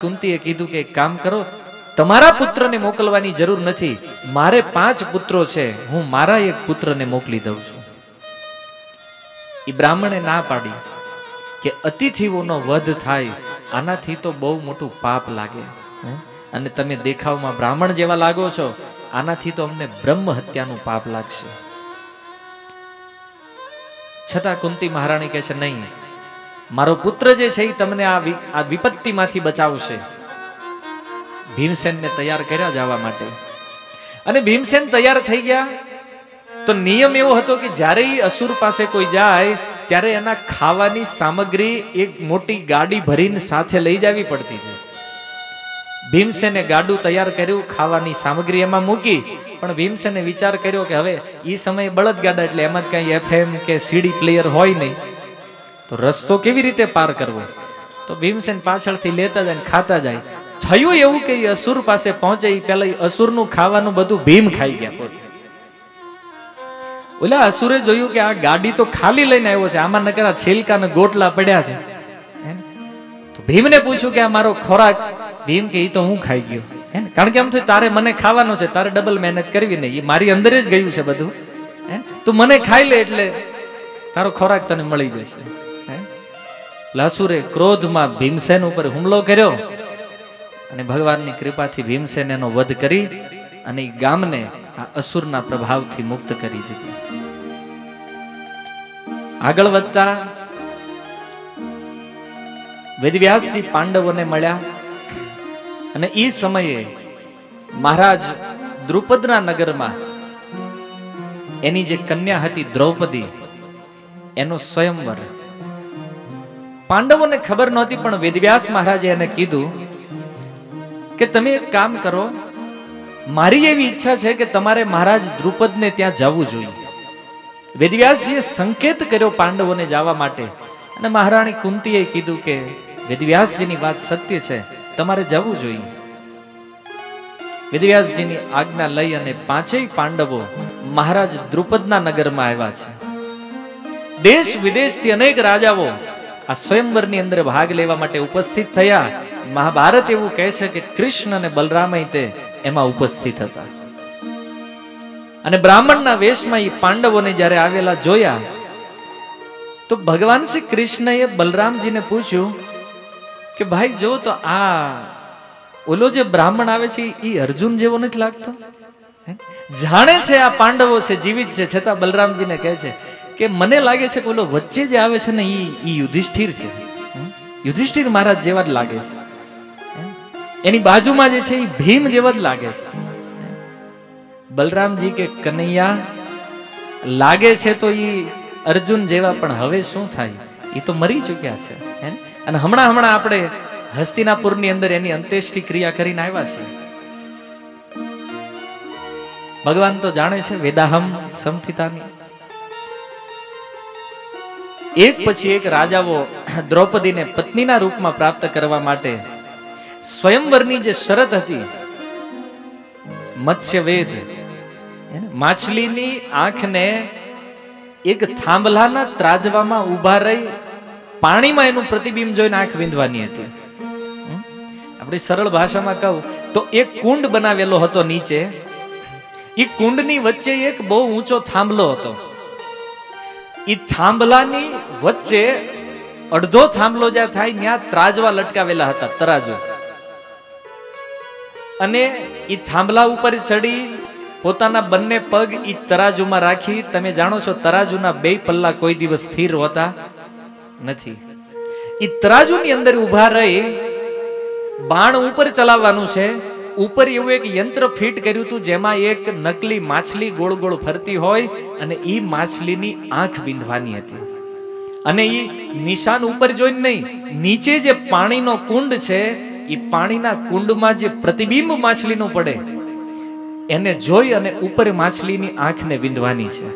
કુંતીએ કીધું કે કામ કરો, તમારા પુત્રને મોકલવાની જરૂર નથી, મારે પાંચ પુત્રો છે, હું મારા એક પુત્રને મોકલી દઉં છું. એ બ્રાહ્મણે ના પાડી કે અતિથિઓનો વધ થાય, આનાથી તો બહુ મોટું પાપ લાગે? અને તમે દેખાવમાં બ્રાહ્મણ જેવા લાગો છો, આનાથી તો અમને બ્રહ્મ હત્યાનું પાપ લાગશે. છતાં કુંતી મહારાણી કહે છે, નહીં મારો પુત્ર જે છે એ તમને આ આ વિપત્તિમાંથી બચાવશે. ભીમસેનને તૈયાર કર્યા જવા માટે. અને ભીમસેન તૈયાર થઈ ગયા, તો નિયમ એવો હતો કે જ્યારે એ અસુર પાસે કોઈ જાય, ત્યારે એના ખાવાની સામગ્રી એક મોટી ગાડી ભરીને સાથે લઈ જવી પડતી હતી. ભીમસેને ગાડું તૈયાર કર્યું, ખાવાની સામગ્રી એમાં મૂકી, પણ ભીમસેને વિચાર કર્યો કે હવે એ સમયે બળદગાડા એટલે એમાં જ કાંઈ એફએમ કે સીડી પ્લેયર હોય નહીં. તો રસ્તો કેવી રીતે પાર કરવો? તો ભીમસેન પાછળથી લેતા જાય ને ખાતા જાય. થયું એવું કે અસુર પાસે પહોંચે એ પહેલા એ અસુરનું ખાવાનું બધું ભીમ ખાઈ ગયા પોતે. ઓલા અસુરે જોયું કે આ ગાડી તો ખાલી લઈને આવ્યો છે, આમાં નકરા છેલકા ગોટલા પડ્યા છે. તો ભીમને પૂછ્યું કે આ મારો ખોરાક? ભીમ કે એ તો હું ખાઈ ગયો. હે ને? કારણ કે એમ થયું તારે મને ખાવાનો છે, તારે ડબલ મહેનત કરવી નહીં. એ મારી અંદર જ ગયું છે બધું. હે ને? તું મને ખાઈ લે એટલે તારો ખોરાક તને મળી જશે. લાસુરે ક્રોધમાં ભીમસેન ઉપર હુમલો કર્યો અને ભગવાનની કૃપાથી ભીમસેન એનો વધ કરી અને એ ગામને આ અસુરના પ્રભાવથી મુક્ત કરી દીધું. આગળ વધતા વેદવ્યાસજી પાંડવોને મળ્યા અને એ સમયે મહારાજ દ્રુપદના નગરમાં એની જે કન્યા હતી દ્રૌપદી, એનો સ્વયંવર પાંડવોને ખબર નહોતી, પણ વેદવ્યાસ મહારાજે એને કીધું કે તમે એક કામ કરો, મારી એવી ઈચ્છા છે કે તમારે મહારાજ દ્રુપદને ત્યાં જવું જોઈએ. વેદવ્યાસજીએ સંકેત કર્યો પાંડવોને જવા માટે અને મહારાણી કુંતીએ કીધું કે, વેદવ્યાસજીની વાત સત્ય છે, તમારે જવું જોઈએ. વેદવ્યાસજીની આજ્ઞા લઈ અને પાંચેય પાંડવો મહારાજ દ્રુપદના નગરમાં આવ્યા છે. દેશ વિદેશથી અનેક રાજાઓ આ સ્વયંવરની અંદર ભાગ લેવા માટે ઉપસ્થિત થયા. મહાભારત એવું કહે છે કે કૃષ્ણ અને બલરામય તે એમાં ઉપસ્થિત હતા. અને બ્રાહ્મણના વેશમાં એ પાંડવોને જ્યારે આવેલા જોયા, તો ભગવાન શ્રી કૃષ્ણએ બલરામજીને પૂછ્યું કે, ભાઈ, જો તો આ ઓલો જે બ્રાહ્મણ આવે છે એ અર્જુન જેવો નથી લાગતો? જાણે છે આ પાંડવો છે, જીવિત છે, છતાં બલરામજીને કહે છે કે મને લાગે છે કે ઓલો વચ્ચે જે આવે છે ને એ એ યુધિષ્ઠિર છે. યુધિષ્ઠિર મહારાજ જેવા જ લાગે છે. એની બાજુમાં જે છે એ ભીમ જેવા જ લાગે છે. બલરામજી કે કનૈયા, લાગે છે તો એ અર્જુન જેવા, પણ હવે શું થાય? એ તો મરી ચૂક્યા છે. અને હમણાં હમણાં આપણે હસ્તિનાપુરની અંદર એની અંત્યેષ્ટિ ક્રિયા કરીને આવ્યા છે ભગવાન તો જાણે છે, વેદાહમ સમથિતાની એક પછી એક રાજાઓ દ્રૌપદીને પત્નીના રૂપમાં પ્રાપ્ત કરવા માટે સ્વયંવરની જે શરત હતી, મત્સ્યવેદ માછલીની આંખને એક થાંભલાના ત્રાજવામાં ઊભા રહી પાણીમાં એનું પ્રતિબિંબ જોઈને આંખ વિંધવાની હતી. આપણી સરળ ભાષામાં કહું તો એક કુંડ બનાવેલો હતો નીચે. એ કુંડની વચ્ચે એક બહુ ઊંચો થાંભલો હતો. એ થાંભલાની વચ્ચે અડધો થાંભલો જ્યાં થાય, ત્યાં ત્રાજવા લટકાવેલા હતા તરાજુ અને એ થાંભલા ઉપર ચડી પોતાના બંને પગ એ તરાજુમાં રાખી. તમે જાણો છો, તરાજુના બે પલ્લા કોઈ દિવસ સ્થિર હોતા નથી. એ તરાજુની અંદર ઊભા રહી, બાણ ઉપર ચલાવવાનું છે. ઉપર એવું એક યંત્ર ફિટ કર્યું હતું, જેમાં એક નકલી માછલી ગોળ ગોળ ફરતી હોય અને એ માછલીની આંખ વિંધવાની હતી. અને એ નિશાન ઉપર જોઈને નહીં, નીચે જે પાણીનો કુંડ છે એ પાણીના કુંડમાં જે પ્રતિબિંબ માછલીનું પડે, એને જોઈ અને ઉપર માછલીની આંખને વિંધવાની છે.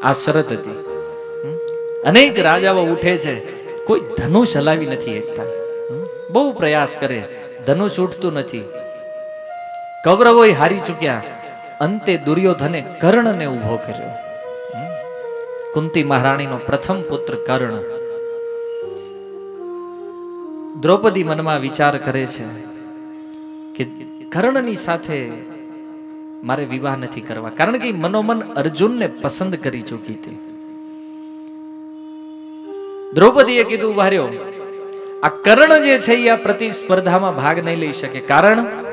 આ શરત હતી. અનેક રાજાઓ ઉઠે છે. કોઈ ધનુષ હલાવી નથી એકતા. બહુ પ્રયાસ કરે. ધનુષ ઉઠતું નથી. કૌરવો હારી ચૂક્યા. અંતે દુર્યોધને કર્ણને ઊભો કર્યો. કુંતી મહારાણીનો પ્રથમ પુત્ર કર્ણ. દ્રૌપદી મનમાં વિચાર કરે છે કે કર્ણની સાથે મારે વિવાહ નથી કરવા. કારણ કે મનોમન અર્જુનને પસંદ કરી ચૂકી હતી. દ્રૌપદીએ કીધું, વાર્યો, આ કર્ણ જે છે એ આ પ્રતિસ્પર્ધામાં ભાગ નહીં લઈ શકે. કારણ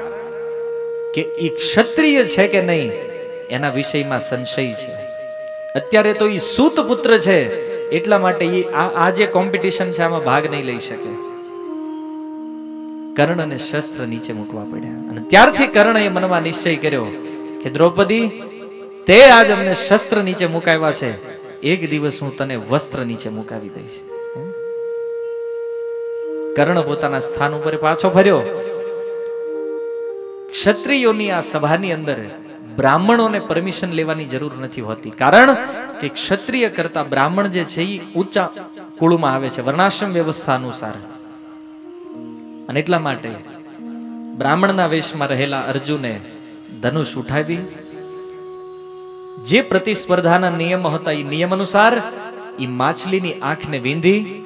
કે એ ક્ષત્રિય છે કે નહીં, એના વિષયમાં સંશય છે. અત્યારે તો એ સૂત પુત્ર છે, એટલા માટે એ આ જે કોમ્પિટિશન છે, આમાં ભાગ નહીં લઈ શકે. કર્ણને શસ્ત્ર નીચે મૂકવા પડ્યા. અને ત્યારથી કર્ણએ મનમાં નિશ્ચય કર્યો કે, દ્રૌપદી, તે આજ અમને શસ્ત્ર નીચે મુકાવ્યા છે. એક દિવસ હું તને વસ્ત્ર નીચે મુકાવી દઈશ. કર્ણ પોતાના સ્થાન ઉપર પાછો ફર્યો. ક્ષત્રિયોની આ સભાની અંદર બ્રાહ્મણોને પરમિશન લેવાની જરૂર નથી હોતી. કારણ કે ક્ષત્રિય કરતા બ્રાહ્મણ જે છે એ ઊંચા કુળમાં આવે છે, વર્ણાશ્રમ વ્યવસ્થા અનુસાર. અને એટલા માટે બ્રાહ્મણના વેશમાં રહેલા અર્જુને ધનુષ ઉઠાવી. જે પ્રતિસ્પર્ધાના નિયમો હતા એ નિયમ અનુસાર એ માછલીની આંખને વીંધી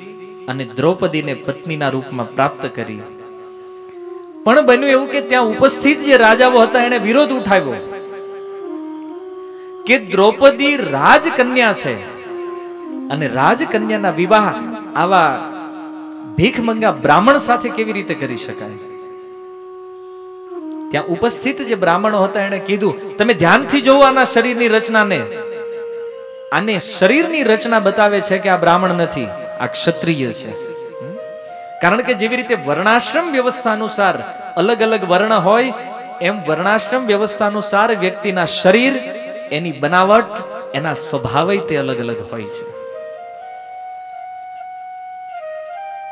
અને દ્રૌપદીને પત્નીના રૂપમાં પ્રાપ્ત કરી. પણ બન્યું એવું કે ત્યાં ઉપસ્થિત જે રાજાઓ હતા એને વિરોધ ઉઠાવ્યો કે દ્રૌપદી રાજકન્યા છે અને રાજકન્યાના વિવાહ આવા ભીખમંગા બ્રાહ્મણ સાથે કેવી રીતે કરી શકાય ત્યાં ઉપસ્થિત જે બ્રાહ્મણો હતા એને કીધું, તમે ધ્યાનથી જોવો આના શરીરની રચનાને આને શરીરની રચના બતાવે છે કે આ બ્રાહ્મણ નથી, આ ક્ષત્રિય છે? કારણ કે જેવી રીતે વર્ણાશ્રમ વ્યવસ્થા અનુસાર અલગ અલગ વર્ણ હોય, એમ વર્ણાશ્રમ વ્યવસ્થા અનુસાર વ્યક્તિના શરીર, એની બનાવટ, એના સ્વભાવે તે અલગ અલગ હોય છે.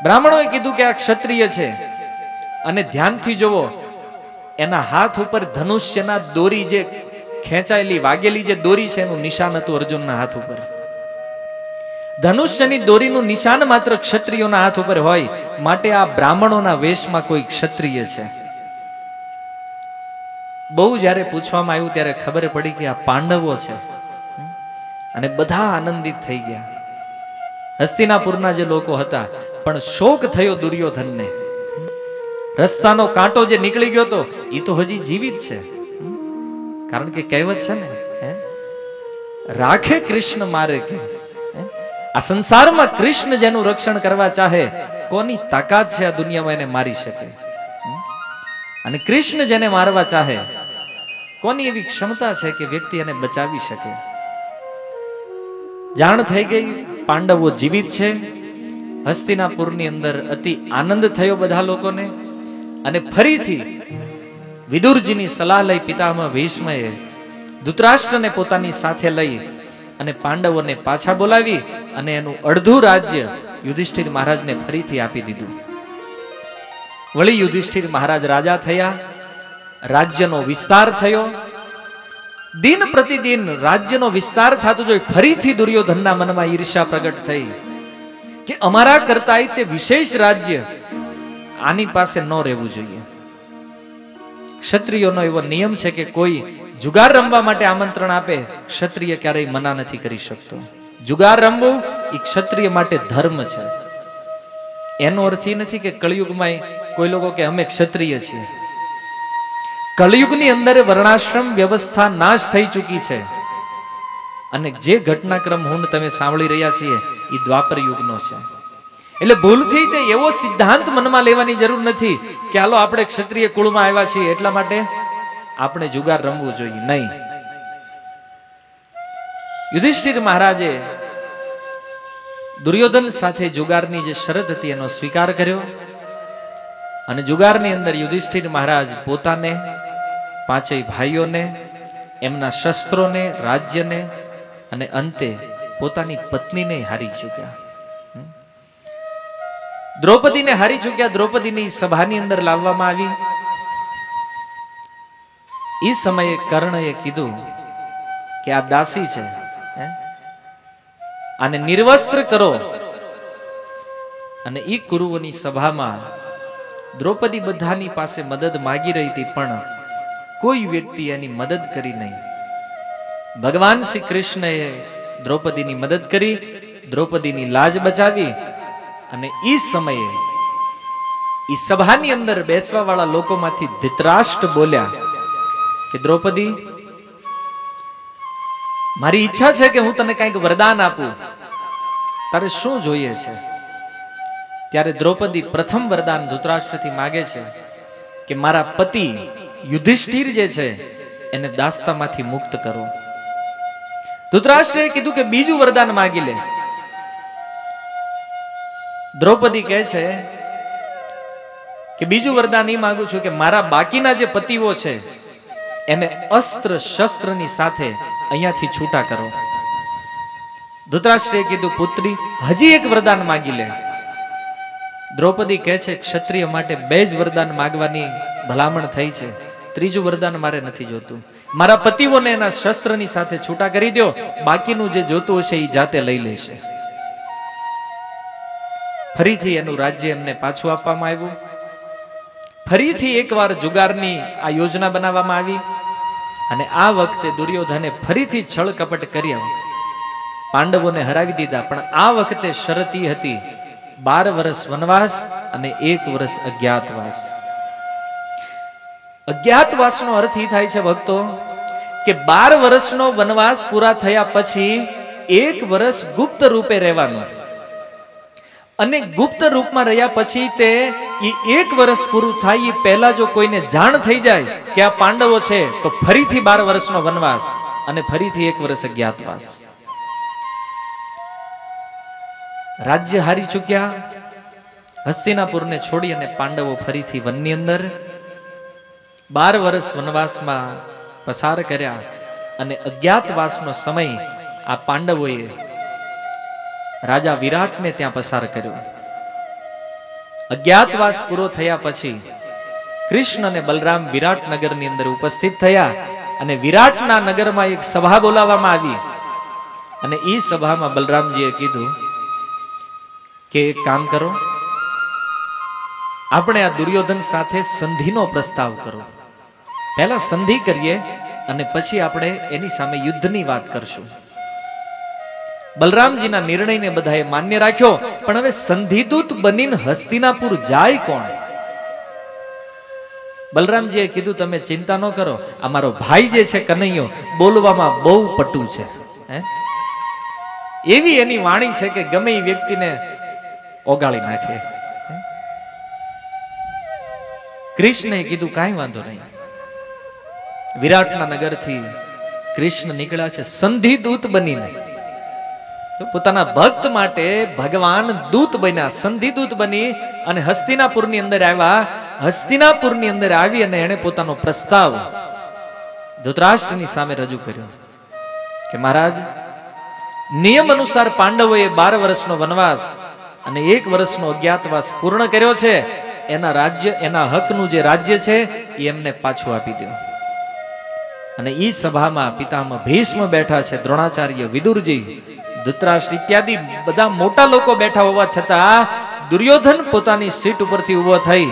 બ્રાહ્મણોએ કીધું કે આ ક્ષત્રિય છે. અને ધ્યાનથી જુઓ એના હાથ ઉપર ધનુષ્યના દોરી જે ખેંચાયેલી, વાગેલી જે દોરી છે, એનું નિશાન હતું અર્જુનના હાથ ઉપર. ધનુષ્યની દોરીનું નિશાન માત્ર ક્ષત્રિયોના હાથ ઉપર હોય, માટે આ બ્રાહ્મણોના વેશમાં કોઈ ક્ષત્રિય છે. બહુ જ્યારે પૂછવામાં આવ્યું ત્યારે ખબર પડી કે આ પાંડવો છે. અને બધા આનંદિત થઈ ગયા. હસ્તિનાપુરના જે લોકો હતા, પણ શોક થયો દુર્યોધનને. રસ્તાનો કાંટો જે નીકળી ગયો હતો એ તો હજી જીવિત છે. કારણ કે કહેવત છે ને? રાખે કૃષ્ણ મારે કે? આ સંસારમાં કૃષ્ણ જેનું રક્ષણ કરવા ચાહે, કોની તાકાત છે આ દુનિયામાં એને મારી શકે? અને કૃષ્ણ જેને મારવા ચાહે, કોની એવી ક્ષમતા છે કે વ્યક્તિ એને બચાવી શકે? જાણ થઈ ગઈ, પાંડવો જીવિત છે. હસ્તિનાપુરની અંદર અતિ આનંદ થયો બધા લોકોને. અને ફરીથી વિદુરજીની સલાહ લઈ પિતામાં ભીષ્મએ ધૃતરાષ્ટ્રને પોતાની સાથે લઈ અને પાંડવોને પાછા બોલાવી અને એનું અડધું રાજ્ય યુધિષ્ઠિર મહારાજને ફરીથી આપી દીધું. વળી યુધિષ્ઠિર મહારાજ રાજા થયા, રાજ્યનો વિસ્તાર થયો. દિન પ્રતિદિન રાજ્યનો વિસ્તાર થતો જોઈ ફરીથી દુર્યોધનના મનમાં ઈર્ષા પ્રગટ થઈ કે અમારા કરતા તે વિશેષ રાજ્ય આની પાસે ન રહેવું જોઈએ. ક્ષત્રિયોનો એવો નિયમ છે કે કોઈ જુગાર રમવા માટે આમંત્રણ આપે, ક્ષત્રિય ક્યારેય મના નથી કરી શકતો. જુગાર રમવું એ ક્ષત્રિય માટે ધર્મ છે. એનો અર્થ એ નથી કે કળિયુગમાં કોઈ લોકો કે અમે ક્ષત્રિય છીએ. કળિયુગની અંદર વર્ણાશ્રમ વ્યવસ્થા નાશ થઈ ચૂકી છે. અને જે ઘટનાક્રમ હું તમે સાંભળી રહ્યા છીએ એ દ્વાપર યુગનો છે. એટલે ભૂલથી તે એવો સિદ્ધાંત મનમાં લેવાની જરૂર નથી કે, હાલો, આપણે ક્ષત્રિય કુળમાં આવ્યા છીએ એટલા માટે આપણે જુગાર રમવું જોઈએ, નહીં. યુધિષ્ઠિર મહારાજે દુર્યોધન સાથે જુગારની જે શરત હતી એનો સ્વીકાર કર્યો અને જુગારની અંદર યુધિષ્ઠિર મહારાજ પોતાને, પાંચેય ભાઈઓને, એમના શસ્ત્રોને, રાજ્યને અને અંતે પોતાની પત્નીને હારી ચૂક્યા. દ્રૌપદીને હારી ચૂક્યા, દ્રૌપદીની સભાની અંદર લાવવામાં આવી. એ સમયે કર્ણએ કીધું કે આ દાસી છે આને નિર્વસ્ત્ર કરો. અને ઈ કુરુઓની સભામાં દ્રૌપદી બધાની પાસે મદદ માગી રહી હતી, પણ કોઈ વ્યક્તિ એની મદદ કરી નહીં. ભગવાન શ્રી કૃષ્ણએ દ્રૌપદીની મદદ કરી, દ્રૌપદીની લાજ બચાવી અને ઈ સમયે એ સભાની અંદર બેસવા વાળા લોકોમાંથી ધૃતરાષ્ટ્ર બોલ્યા કે દ્રૌપદી, મારી ઈચ્છા છે કે હું તને કંઈક વરદાન આપું. તારે શું જોઈએ છે? ત્યારે દ્રૌપદી પ્રથમ વરદાન ધૃતરાષ્ટ્રથી માગે છે કે મારા પતિ યુધિષ્ઠિર જે છે, એને દાસ્તામાંથી મુક્ત કરો. ધૃતરાષ્ટ્રએ કીધું કે બીજું વરદાન માગી લે. દ્રૌપદી કહે છે કે બીજું વરદાન એ માગું છું કે મારા બાકીના જે પતિઓ છે એને અસ્ત્ર શસ્ત્રની સાથે અહીંયાથી છૂટા કરો. ધૃતરાષ્ટ્રએ કીધું, પુત્રી, હજી એક વરદાન માગી લે. દ્રૌપદી કહે છે, ક્ષત્રિય માટે બે જ વરદાન માગવાની ભલામણ થઈ છે. ત્રીજું વરદાન મારે નથી જોતું. મારા પતિઓને એના શસ્ત્રની સાથે છૂટા કરી દો બાકીનું જે જોતું હશે એ જાતે લઈ લેશે. ફરીથી એનું રાજ્ય એમને પાછું આપવામાં આવ્યું. ફરીથી એકવાર જુગારની આ યોજના બનાવવામાં આવી અને આ વખતે દુર્યોધને ફરીથી છળ કપટ કર્યા. પાંડવોને હરાવી દીધા, પણ આ વખતે શરતી હતી બાર વર્ષ વનવાસ અને એક વર્ષ અજ્ઞાતવાસ. અજ્ઞાતવાસનો અર્થ એ થાય છે ભક્તો, કે બાર વર્ષનો વનવાસ પૂરા થયા પછી એક વર્ષ ગુપ્ત રૂપે રહેવાનું. અને ગુપ્ત રૂપમાં રહ્યા પછી તે એ એક વર્ષ પૂરું થાય એ પહેલા જો કોઈને જાણ થઈ જાય કે આ પાંડવો છે, તો ફરીથી બાર વર્ષનો વનવાસ અને ફરીથી એક વર્ષ અજ્ઞાતવાસ. રાજ્ય હારી ચૂક્યા. હસ્તિનાપુરને છોડી અને પાંડવો ફરીથી વનની અંદર બાર વર્ષ વનવાસમાં પસાર કર્યા અને અજ્ઞાતવાસનો સમય આ પાંડવોએ રાજા વિરાટને ત્યાં પસાર કર્યો. અજ્ઞાતવાસ પૂરો થયા પછી કૃષ્ણ અને બલરામ વિરાટ નગરની અંદર ઉપસ્થિત થયા અને વિરાટના નગરમાં એક સભા બોલાવવામાં આવી. અને એ સભામાં બલરામજીએ કીધું કે એક કામ કરો, આપણે આ દુર્યોધન સાથે સંધિનો પ્રસ્તાવ કરો. પહેલા સંધિ કરીએ અને પછી આપણે એની સામે યુદ્ધની વાત કરશું. બલરામજીના નિર્ણયને બધાએ માન્ય રાખ્યો. પણ હવે સંધિદૂત બનીને હસ્તિનાપુર જાય કોણ? બલરામજીએ કીધું, તમે ચિંતા ન કરો. આ મારો ભાઈ જે છે કનૈયો, બોલવામાં બહુ પટુ છે. એવી એની વાણી છે કે ગમે એ વ્યક્તિને ઓગાળી નાખે. કૃષ્ણએ કીધું, કાંઈ વાંધો નહીં. વિરાટના નગરથી કૃષ્ણ નીકળ્યા છે. સંધિદૂત બનીને. પોતાના ભક્ત માટે ભગવાન દૂત બન્યા, સંધિ દૂત બની અને હસ્તિનાપુરની અંદર આવ્યા. હસ્તિનાપુરની અંદર આવી અને એણે પોતાનો પ્રસ્તાવ ધૃતરાષ્ટ્રની સામે રજૂ કર્યો કે, મહારાજ, નિયમ અનુસાર પાંડવોએ બાર વર્ષનો વનવાસ અને એક વર્ષનો અજ્ઞાતવાસ પૂર્ણ કર્યો છે. એના રાજ્ય, એના હકનું જે રાજ્ય છે, એ એમને પાછું આપી દો. અને ઈ સભામાં પિતામાં ભીષ્મ બેઠા છે, દ્રોણાચાર્ય વિદુરજી. ધૃતરાષ્ટ્ર ઇત્યાદિ બધા મોટા લોકો બેઠા હોવા છતાં દુર્યોધન પોતાની સીટ ઉપરથી ઊભો થઈ,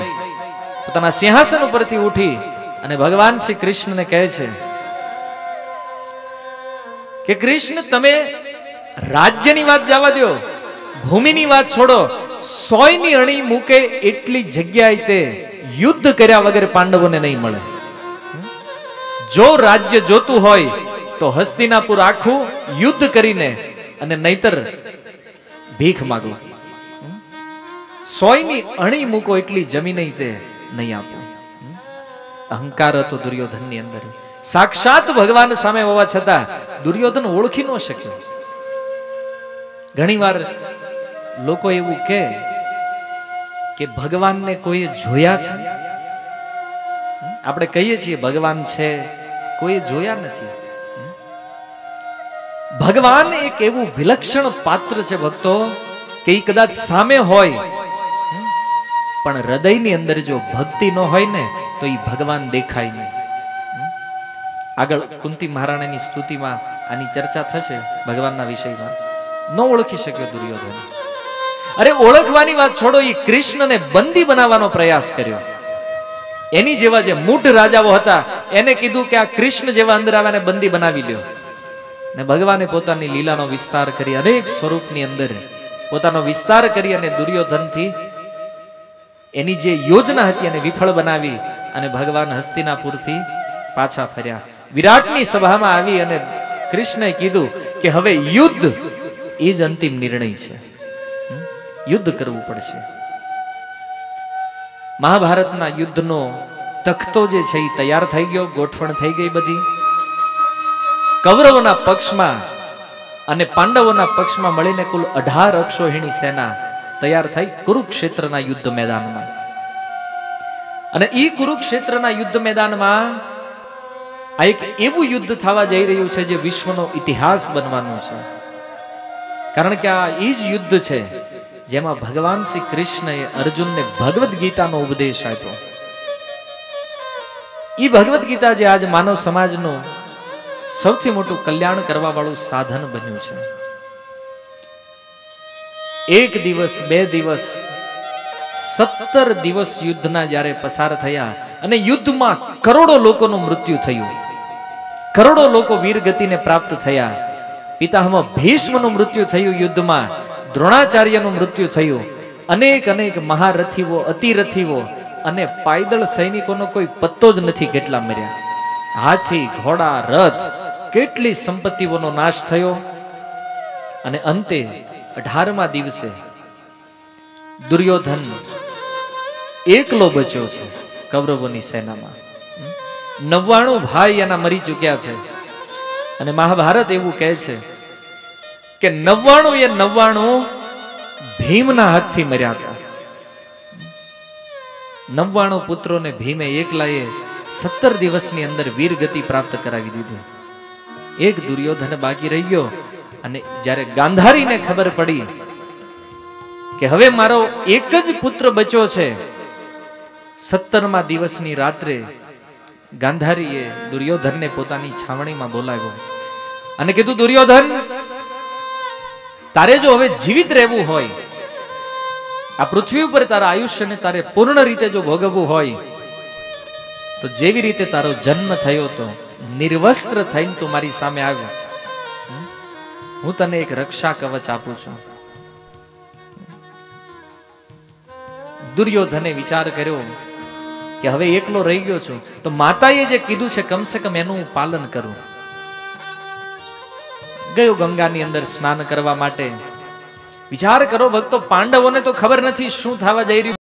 પોતાના સિંહાસન ઉપરથી ઉઠી અને ભગવાન શ્રી કૃષ્ણને કહે છે કે કૃષ્ણ, તમે રાજ્યની વાત જવા દો ભૂમિની વાત છોડો, સોયની અણી મૂકે એટલી જગ્યાએ તે યુદ્ધ કર્યા વગર પાંડવોને નહીં મળે. જો રાજ્ય જોતું હોય તો હસ્તિનાપુર આખું યુદ્ધ કરીને અને નહીતર ભીખ માગો. સોયની અણી મૂકો એટલી જમીન તે નહીં આપો. અહંકાર હતો દુર્યોધનની અંદર. સાક્ષાત ભગવાન સામે હોવા છતાં દુર્યોધન ઓળખી ન શક્યો. ઘણીવાર લોકો એવું કહે કે ભગવાનને કોઈએ જોયા છે? આપણે કહીએ છીએ ભગવાન છે, કોઈએ જોયા નથી. ભગવાન એક એવું વિલક્ષણ પાત્ર છે ભક્તો, કે એ કદાચ સામે હોય, પણ હૃદયની અંદર જો ભક્તિ ન હોય ને, તો એ ભગવાન દેખાય નહીં. આગળ કુંતી મહારાણીની સ્તુતિમાં આની ચર્ચા થશે ભગવાનના વિષયમાં. ન ઓળખી શક્યો દુર્યોધન. અરે ઓળખવાની વાત છોડો એ કૃષ્ણને બંદી બનાવવાનો પ્રયાસ કર્યો. એની જેવા જે મૂઢ રાજાઓ હતા, એને કીધું કે આ કૃષ્ણ જેવા અંદર આવ્યાને બંદી બનાવી લ્યો. ને ભગવાને પોતાની લીલાનો વિસ્તાર કરી અનેક સ્વરૂપની અંદર પોતાનો વિસ્તાર કરી અને દુર્યોધનથી એની જે યોજના હતી એને વિફળ બનાવી અને ભગવાન હસ્તિનાપુરથી પાછા ફર્યા. વિરાટની સભામાં આવી અને કૃષ્ણએ કીધું કે હવે યુદ્ધ એ જ અંતિમ નિર્ણય છે. યુદ્ધ કરવું પડશે. મહાભારતના યુદ્ધનો તખતો જે છે એ તૈયાર થઈ ગયો, ગોઠવણ થઈ ગઈ બધી. કૌરવોના પક્ષમાં અને પાંડવોના પક્ષમાં મળીને કુલ અઢાર અક્ષોહિણી સેના તૈયાર થઈ કુરુક્ષેત્રના યુદ્ધ મેદાનમાં. અને ઈ કુરુક્ષેત્રના યુદ્ધ મેદાનમાં આ એક એવું યુદ્ધ થવા જઈ રહ્યું છે જે વિશ્વનો ઇતિહાસ બનવાનું છે. કારણ કે આ એ જ યુદ્ધ છે જેમાં ભગવાન શ્રી કૃષ્ણએ અર્જુનને ભગવદ્ ગીતાનો ઉપદેશ આપ્યો. એ ભગવદ્ ગીતા જે આજ માનવ સમાજનું સૌથી મોટું કલ્યાણ કરવા વાળું સાધન બન્યું છે. એક દિવસ, બે દિવસ, સત્તર દિવસ યુદ્ધના જ્યારે પસાર થયા અને યુદ્ધમાં કરોડો લોકોનું મૃત્યુ થયું. કરોડો લોકો વીરગતિને પ્રાપ્ત થયા. પિતામાં ભીષ્મનું મૃત્યુ થયું યુદ્ધમાં, દ્રોણાચાર્યનું મૃત્યુ થયું. અનેક અનેક મહારથીઓ, અતિરથીઓ અને પાયદળ સૈનિકોનો કોઈ પત્તો જ નથી કેટલા મર્યા. હાથી, ઘોડા, રથ, કેટલી સંપત્તિઓનો નાશ થયો? અને અંતે અઢારમા દિવસે દુર્યોધન એકલો બચ્યો છે કૌરવોની સેનામાં. નવ્વાણું ભાઈ એના મરી ચૂક્યા છે. અને મહાભારત એવું કહે છે કે નવ્વાણું એ નવ્વાણું ભીમના હાથથી મર્યા હતા. નવ્વાણું પુત્રોને ભીમે એકલાએ સત્તર દિવસની અંદર વીરગતિ પ્રાપ્ત કરાવી દીધી. એક દુર્યોધન બાકી રહી ગયો અને જ્યારે ગાંધારીને ખબર પડી કે હવે મારો એક જ પુત્ર બચ્યો છે, સત્તરમા દિવસની રાત્રે ગાંધારીએ દુર્યોધનને પોતાની છાવણીમાં બોલાવ્યો અને કીધું, દુર્યોધન, તારે જો હવે જીવિત રહેવું હોય, આ પૃથ્વી ઉપર તારા આયુષ્યને તારે પૂર્ણ રીતે જો ભોગવવું હોય તો જેવી રીતે તારો જન્મ થયો તો નિર્વસ્ત્ર થઈને તું મારી સામે આવ્યો. હું તને એક રક્ષા કવચ આપું છું. દુર્યોધને વિચાર કર્યો કે હવે એકલો રહી ગયો છું, તો માતાએ જે કીધું છે કમસે કમ એનું પાલન કરું. ગયો ગંગાની અંદર સ્નાન કરવા માટે. વિચાર કરો, ભક્તો, પાંડવોને તો ખબર નથી શું થવા જઈ રહ્યું.